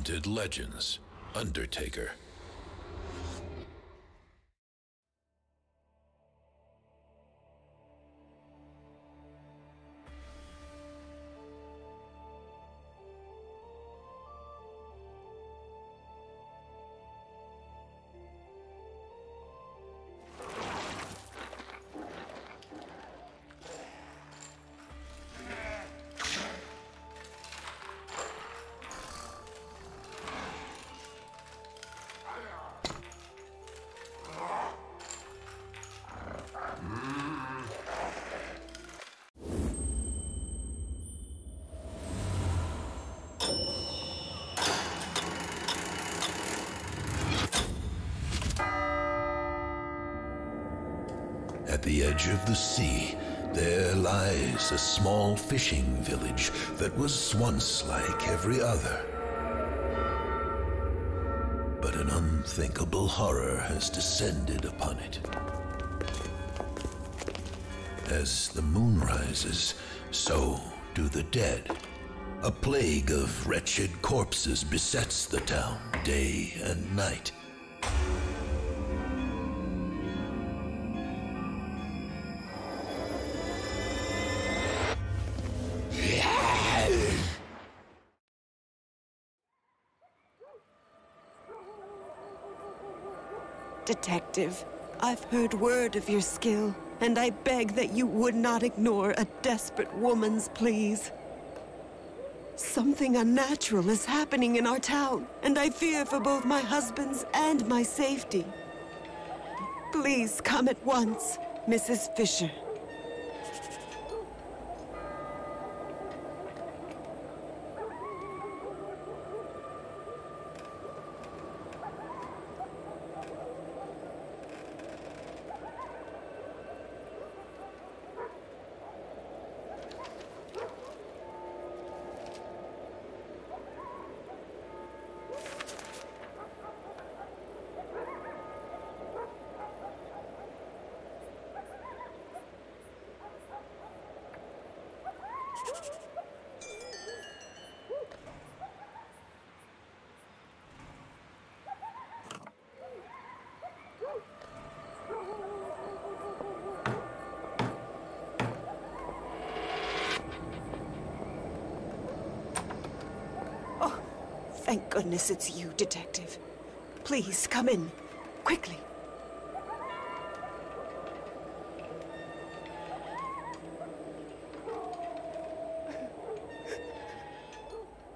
Haunted Legends Undertaker. The sea, there lies a small fishing village that was once like every other. But an unthinkable horror has descended upon it. As the moon rises, so do the dead. A plague of wretched corpses besets the town day and night. I've heard word of your skill, and I beg that you would not ignore a desperate woman's pleas. Something unnatural is happening in our town, and I fear for both my husband's and my safety. Please come at once, Mrs. Fisher. Goodness it's you, Detective. Please, come in. Quickly.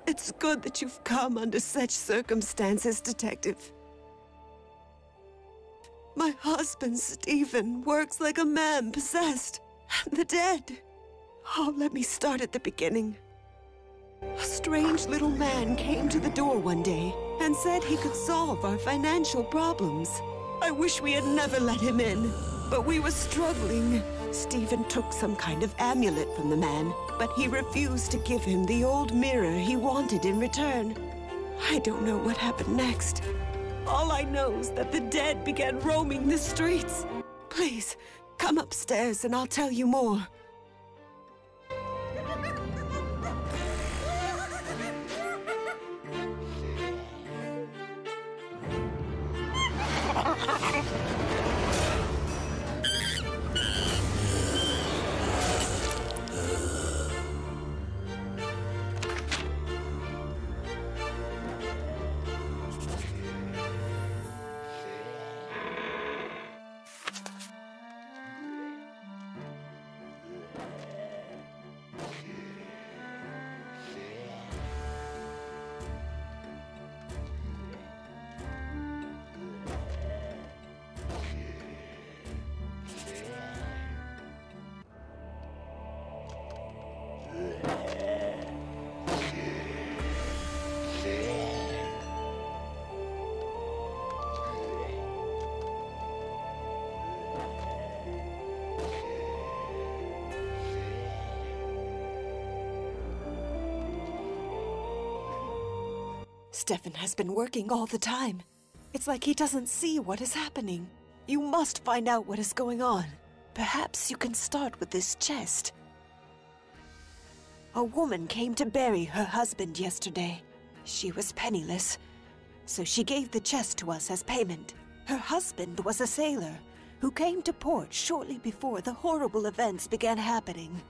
It's good that you've come under such circumstances, Detective. My husband, Stephen, works like a man possessed. The dead. Oh, let me start at the beginning. A strange little man came to the door one day and said he could solve our financial problems. I wish we had never let him in, but we were struggling. Stephen took some kind of amulet from the man, but he refused to give him the old mirror he wanted in return. I don't know what happened next. All I know is that the dead began roaming the streets. Please, come upstairs and I'll tell you more. Stefan has been working all the time. It's like he doesn't see what is happening. You must find out what is going on. Perhaps you can start with this chest. A woman came to bury her husband yesterday. She was penniless, so she gave the chest to us as payment. Her husband was a sailor who came to port shortly before the horrible events began happening.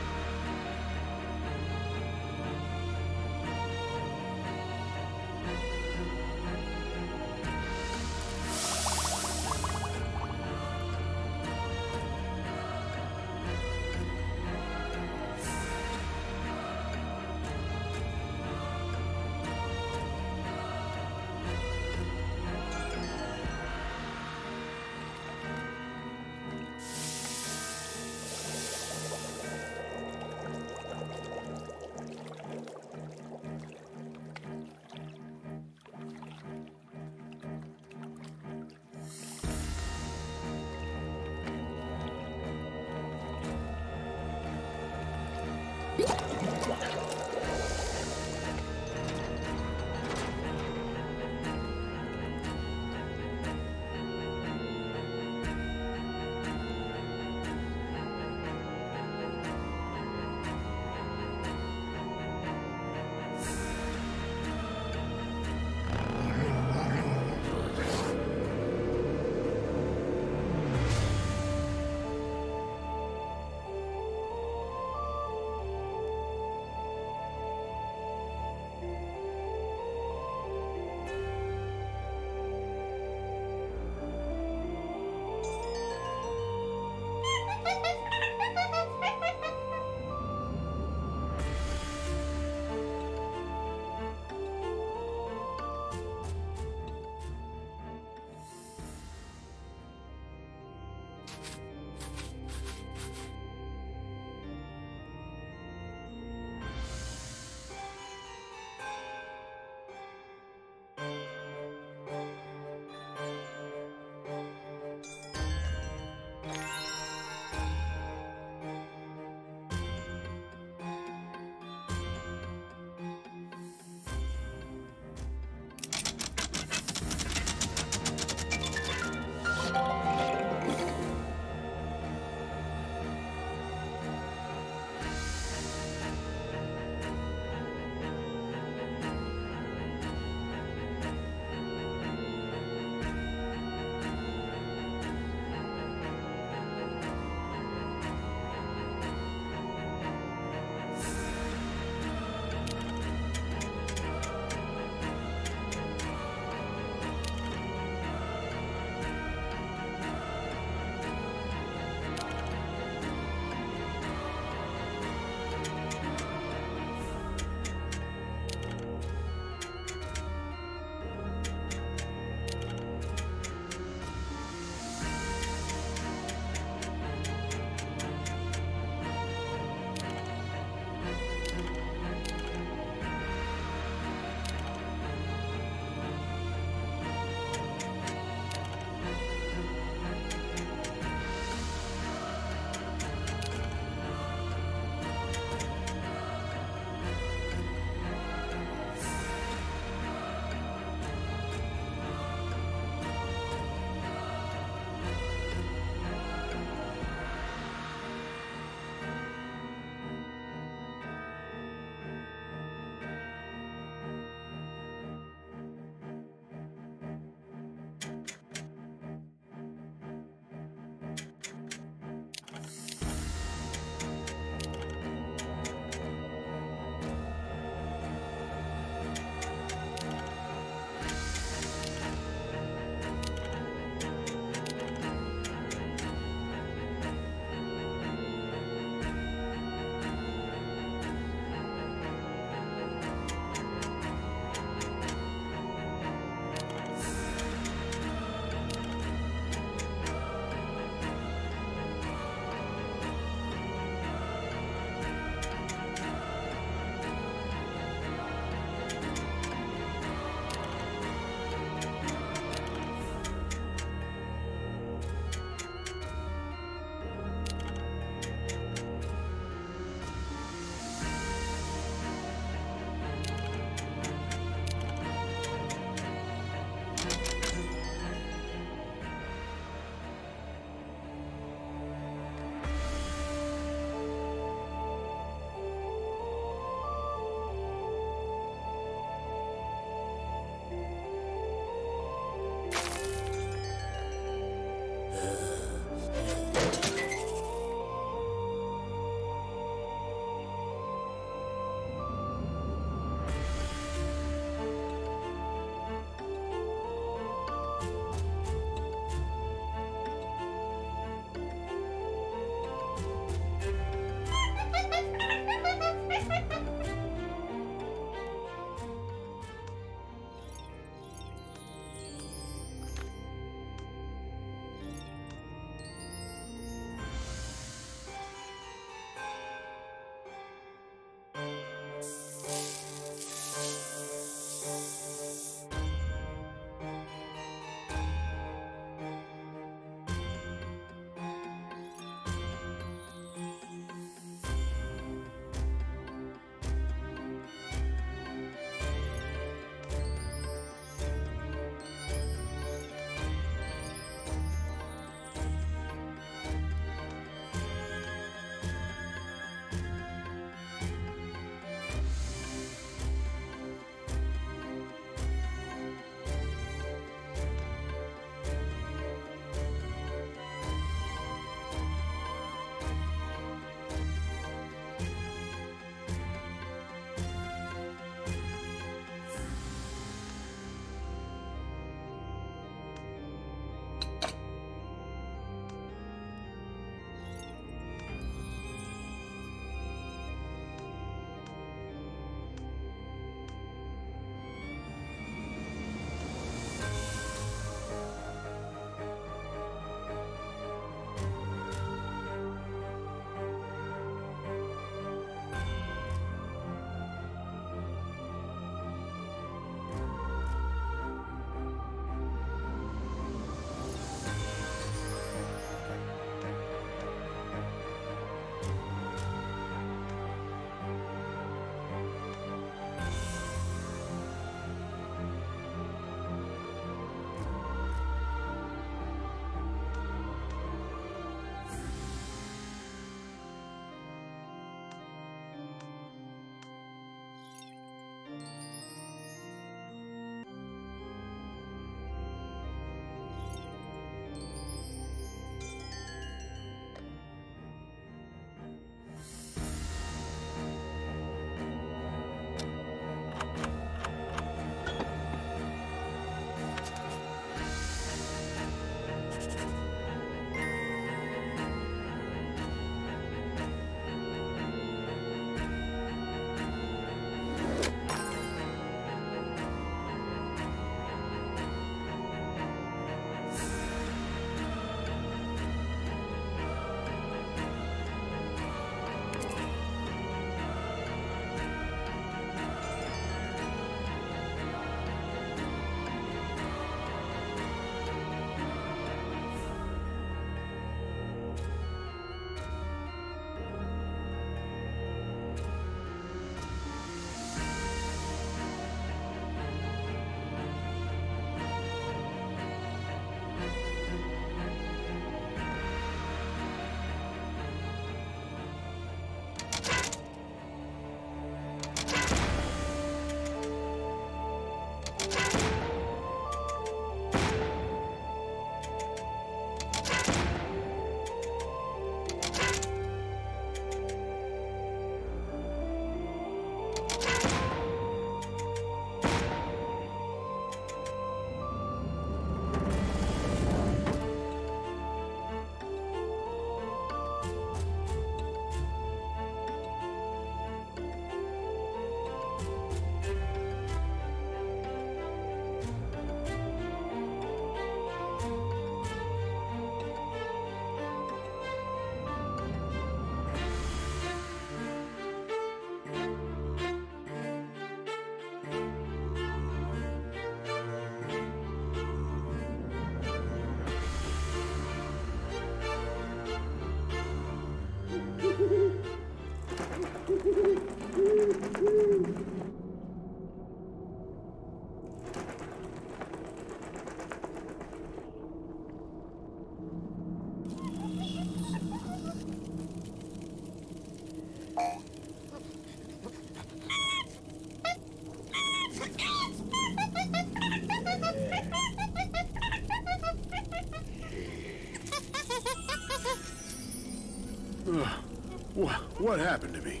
What, happened to me?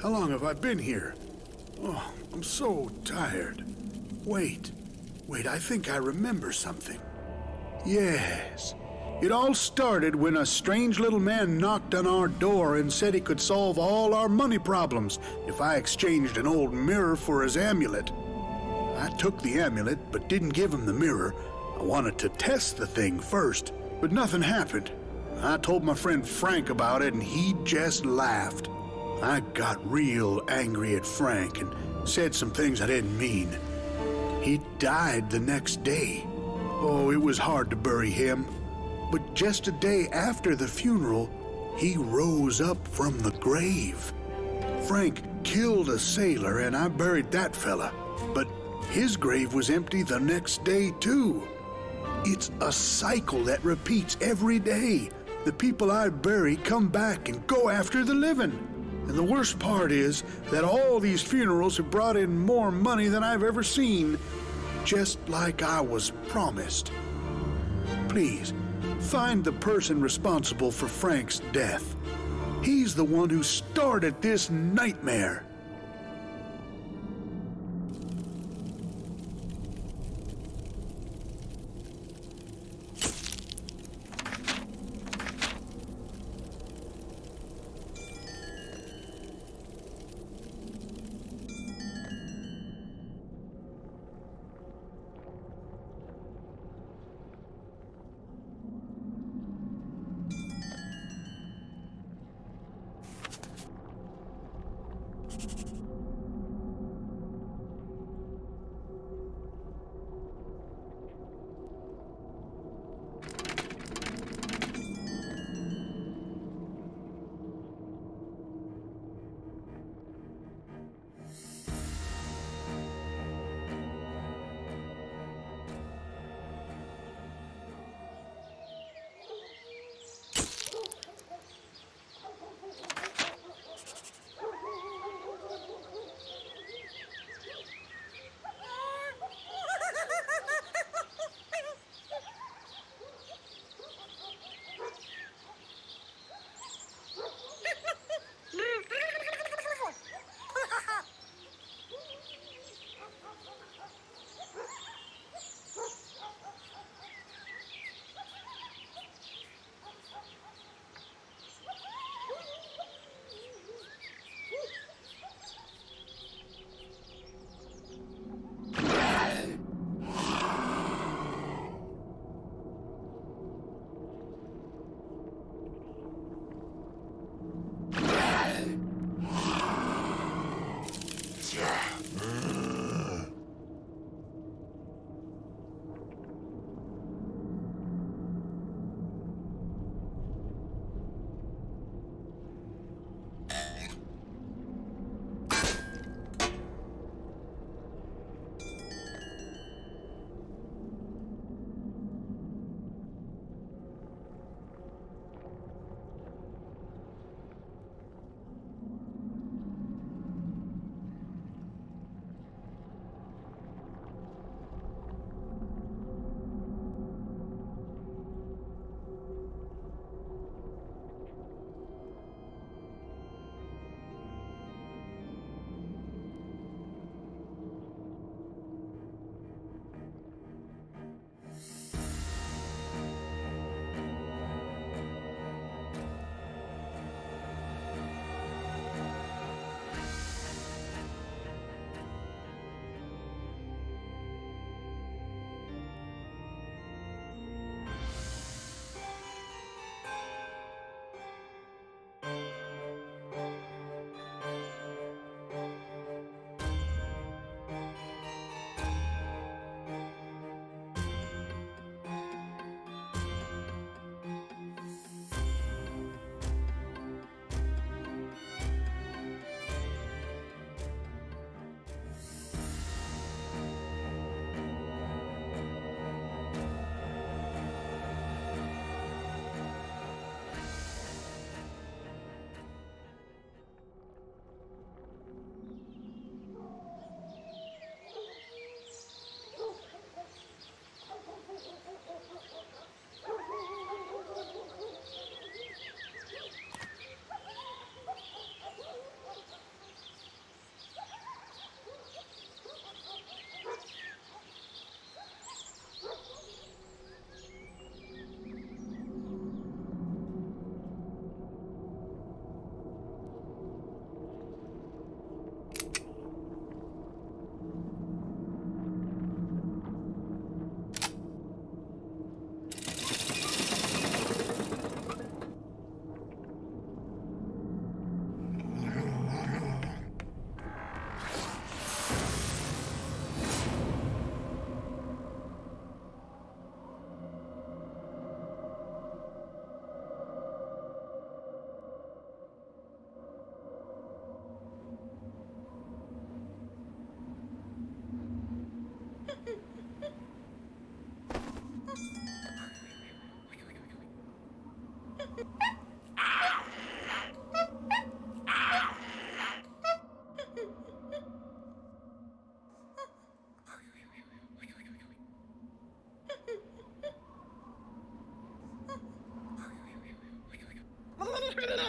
How long have I been here? Oh, I'm so tired. Wait, wait, I think I remember something. Yes. It all started when a strange little man knocked on our door and said he could solve all our money problems if I exchanged an old mirror for his amulet. I took the amulet but didn't give him the mirror. I wanted to test the thing first, but nothing happened. I told my friend Frank about it and he just laughed. I got real angry at Frank and said some things I didn't mean. He died the next day. Oh, it was hard to bury him. But just a day after the funeral, he rose up from the grave. Frank killed a sailor and I buried that fella, but his grave was empty the next day, too. It's a cycle that repeats every day the people I bury come back and go after the living. And the worst part is that all these funerals have brought in more money than I've ever seen, just like I was promised. Please, find the person responsible for Frank's death. He's the one who started this nightmare.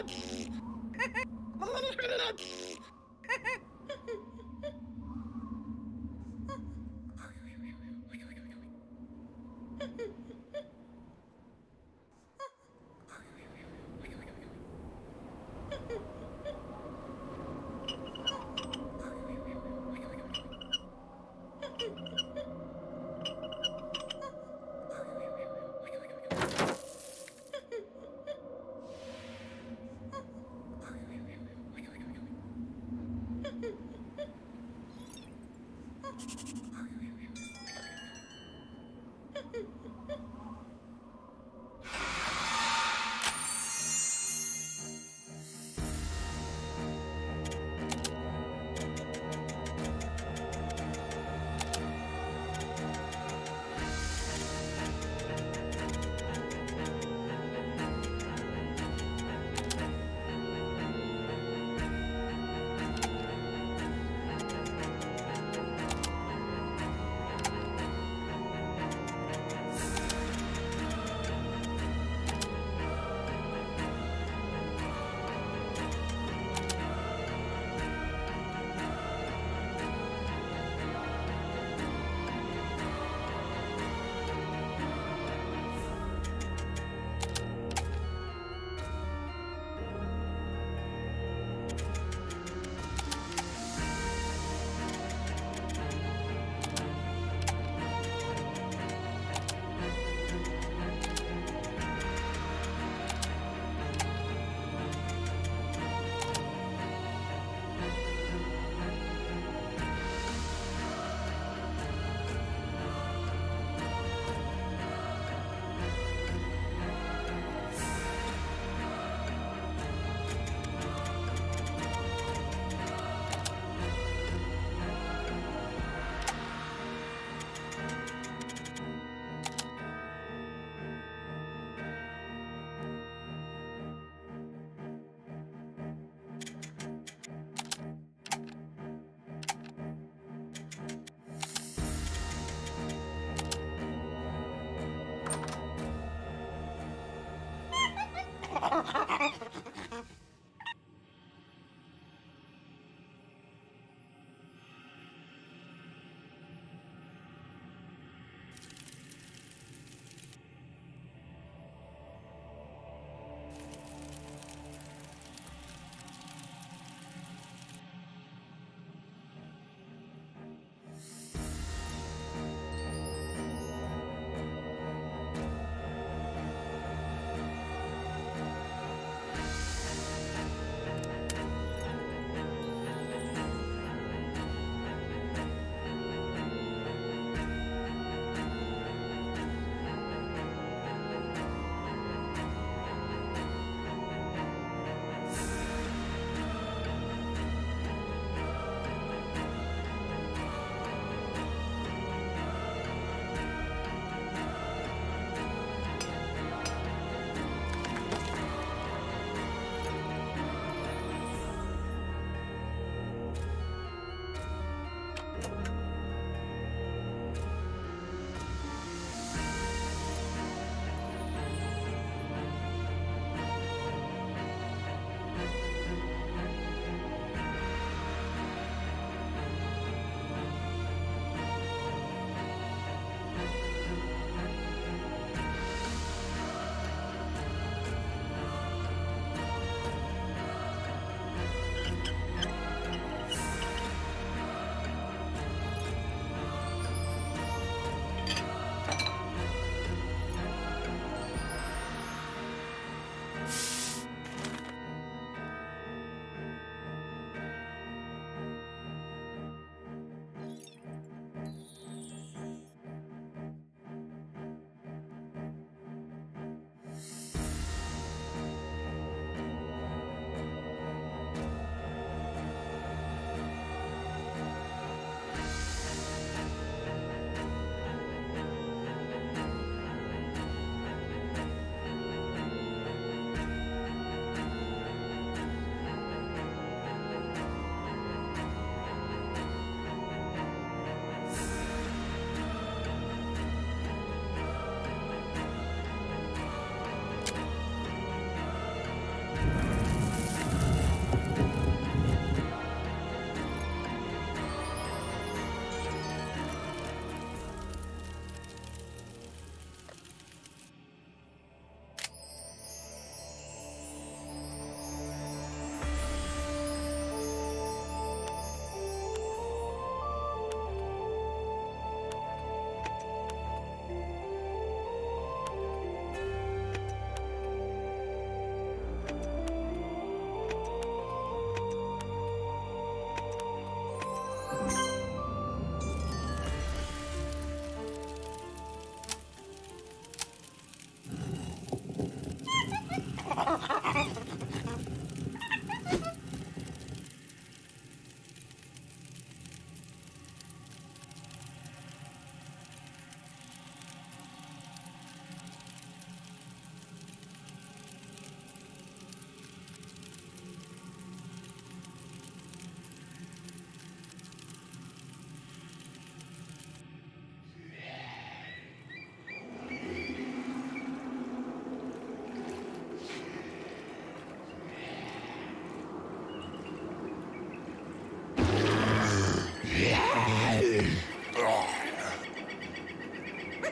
Ah!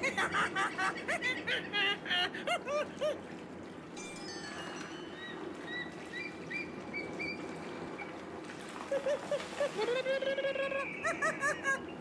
Ha ha ha ha!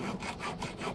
Go, go, go, go, go.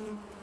Mm-hmm.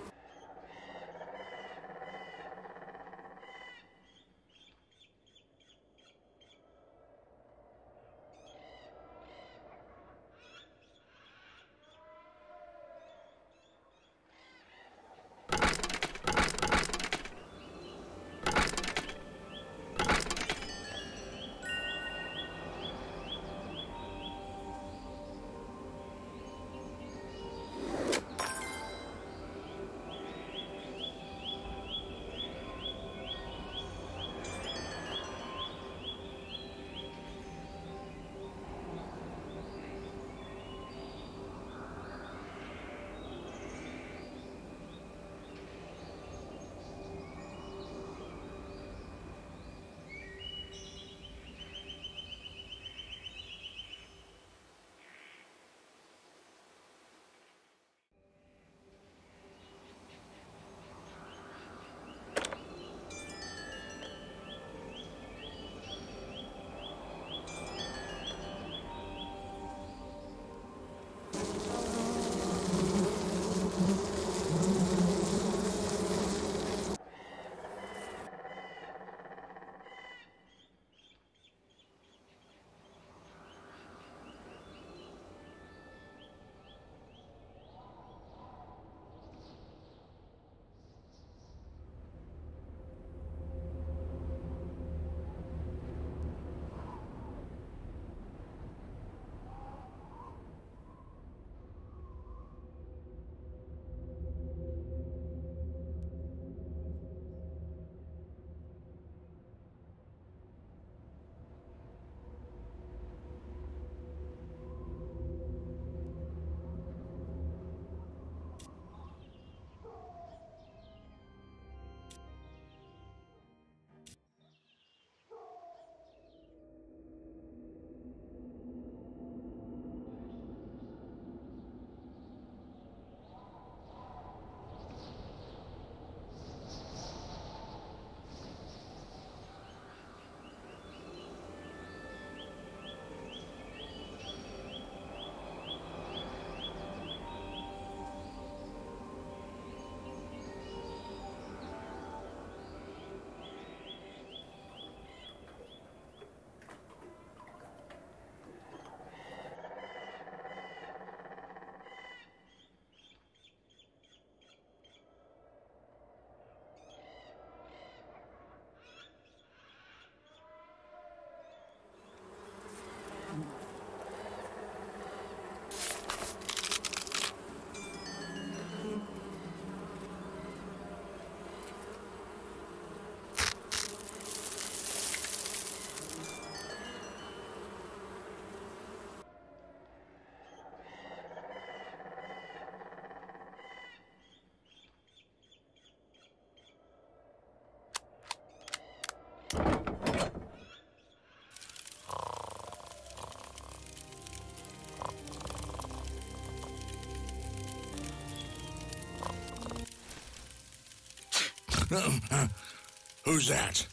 Who's that?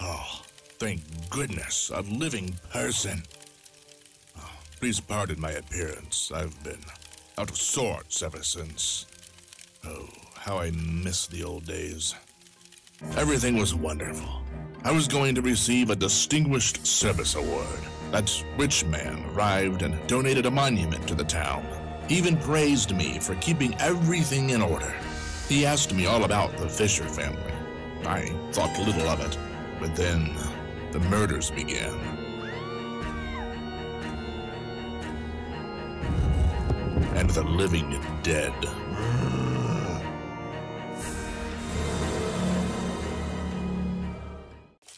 Oh, thank goodness, a living person. Oh, please pardon my appearance. I've been out of sorts ever since. Oh, how I miss the old days. Everything was wonderful. I was going to receive a Distinguished Service Award. That rich man arrived and donated a monument to the town. He even praised me for keeping everything in order. He asked me all about the Fisher family. I thought little of it, but then the murders began. And the living dead.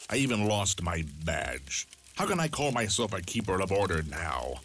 I even lost my badge. How can I call myself a keeper of order now?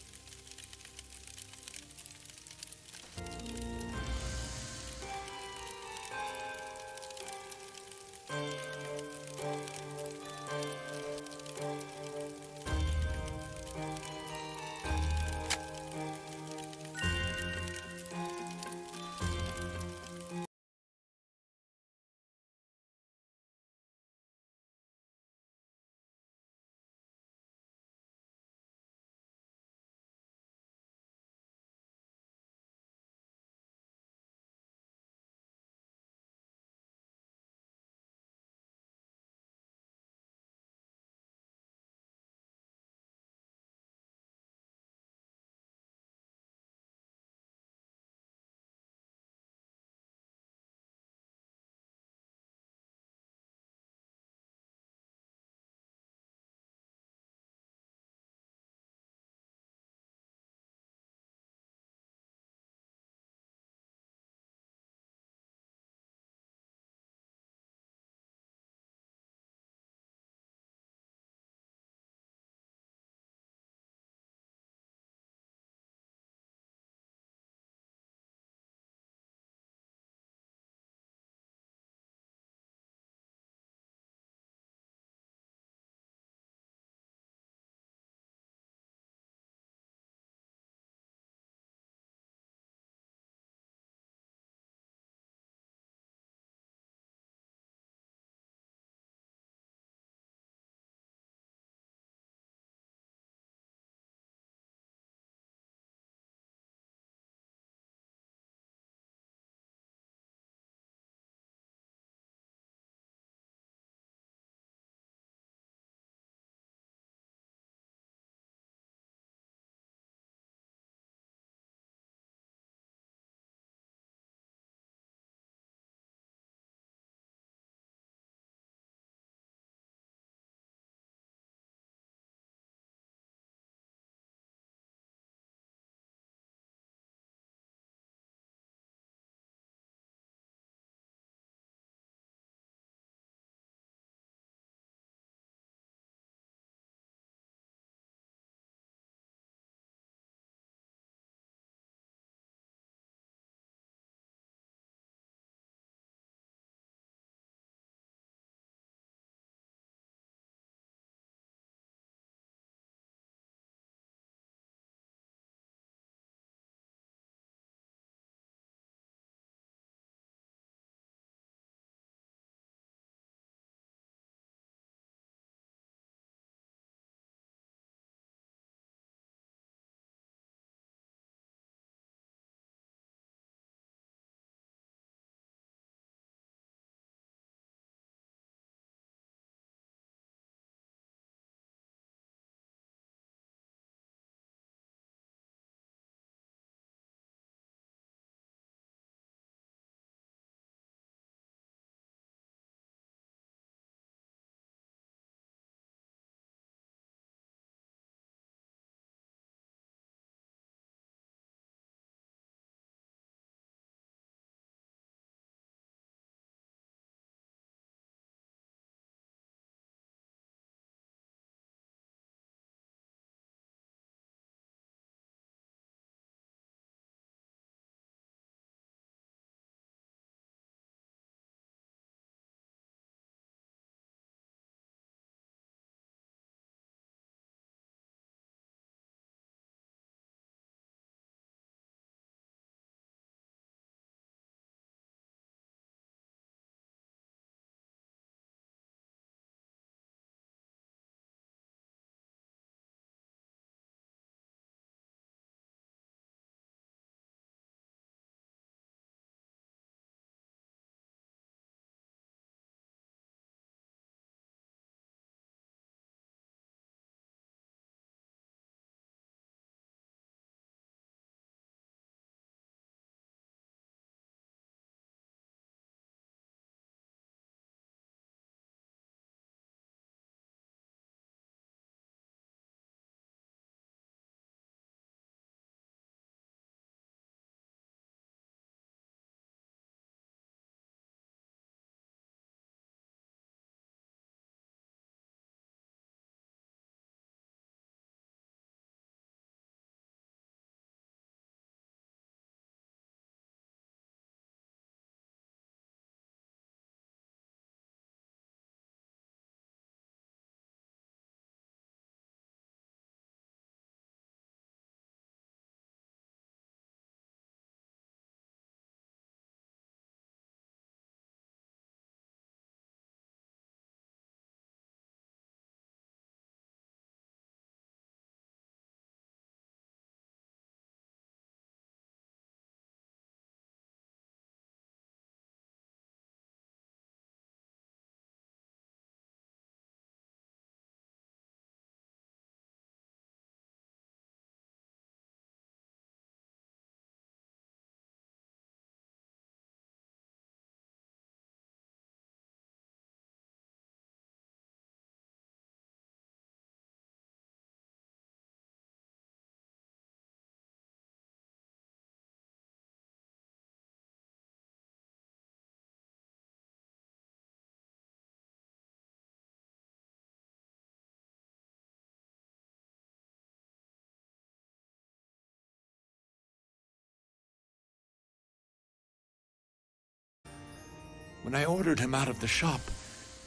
When I ordered him out of the shop,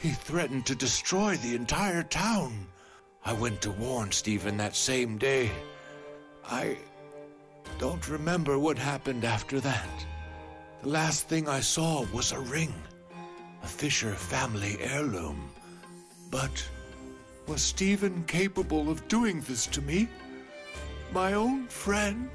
he threatened to destroy the entire town. I went to warn Stephen that same day. I don't remember what happened after that. The last thing I saw was a ring, a Fisher family heirloom. But was Stephen capable of doing this to me? My own friend?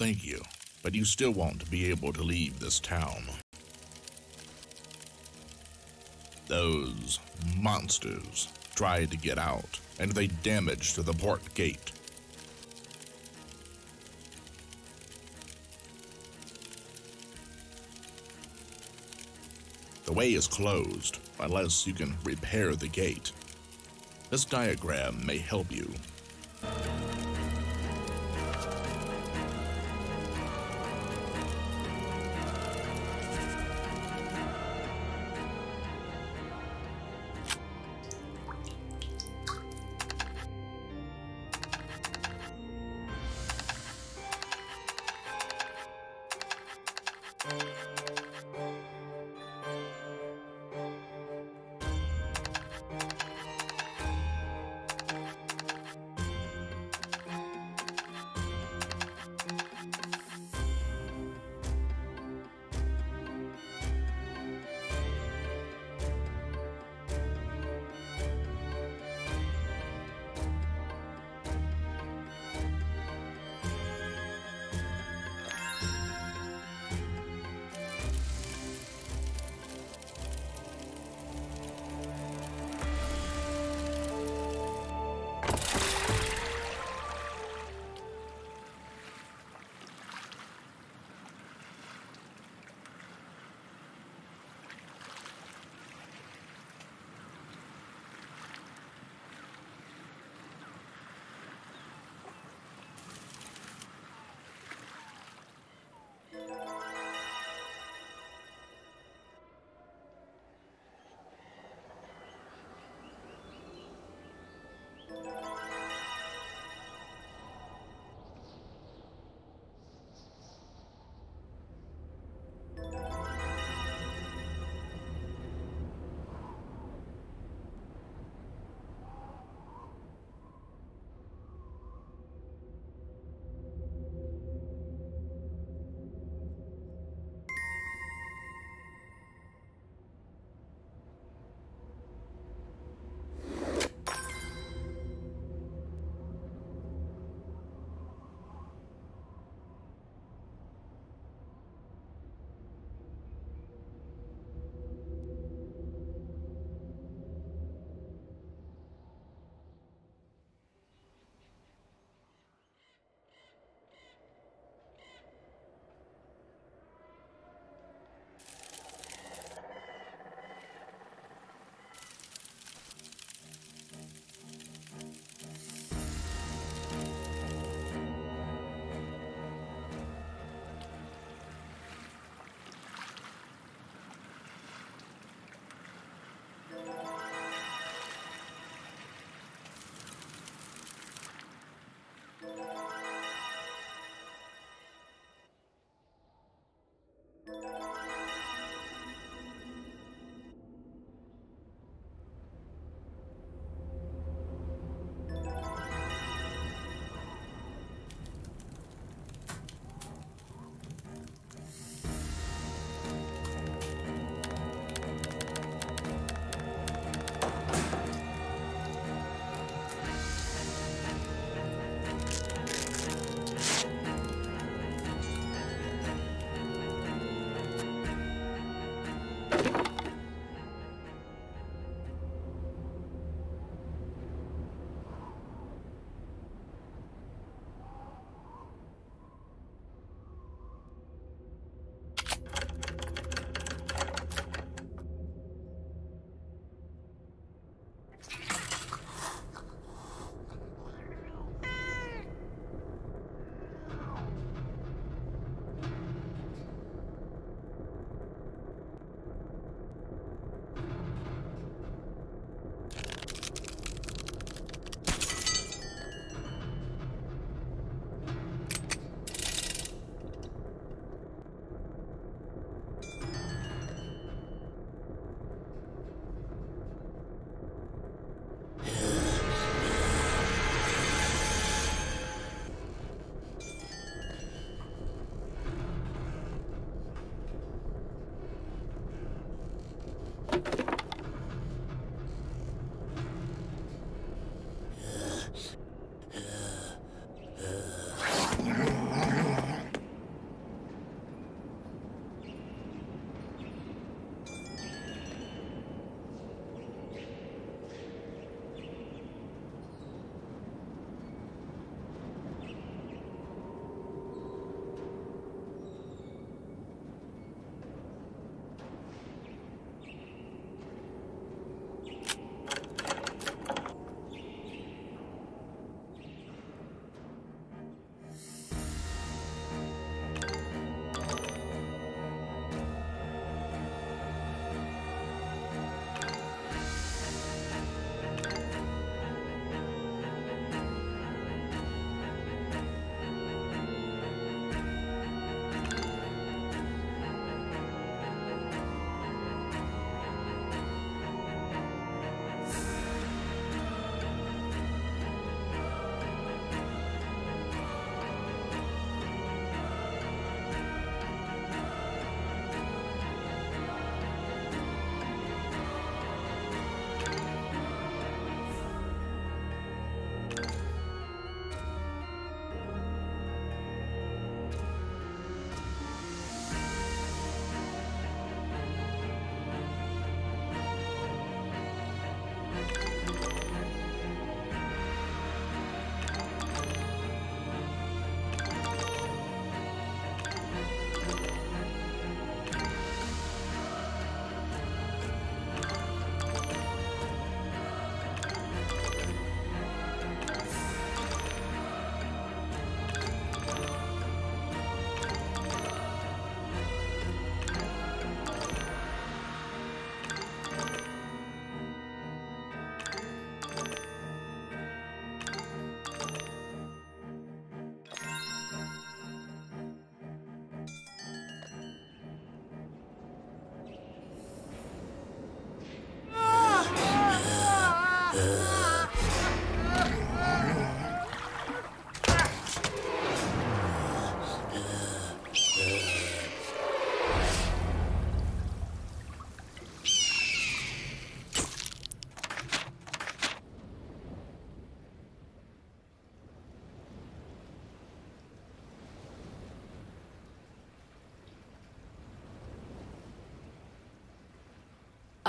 Thank you, but you still won't be able to leave this town. Those monsters tried to get out, and they damaged the port gate. The way is closed unless you can repair the gate. This diagram may help you.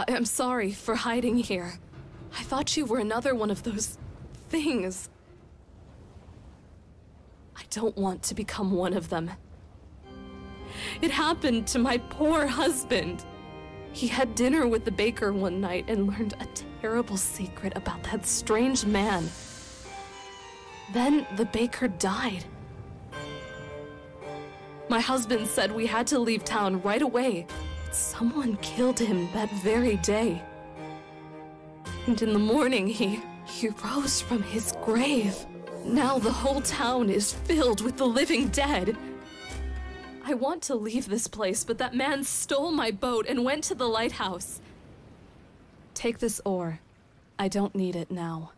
I am sorry for hiding here. I thought you were another one of those things. I don't want to become one of them. It happened to my poor husband. He had dinner with the baker one night and learned a terrible secret about that strange man. Then the baker died. My husband said we had to leave town right away. Someone killed him that very day. And in the morning, he, he rose from his grave. Now the whole town is filled with the living dead. I want to leave this place, but that man stole my boat and went to the lighthouse. Take this oar. I don't need it now.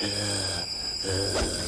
Yeah. yeah.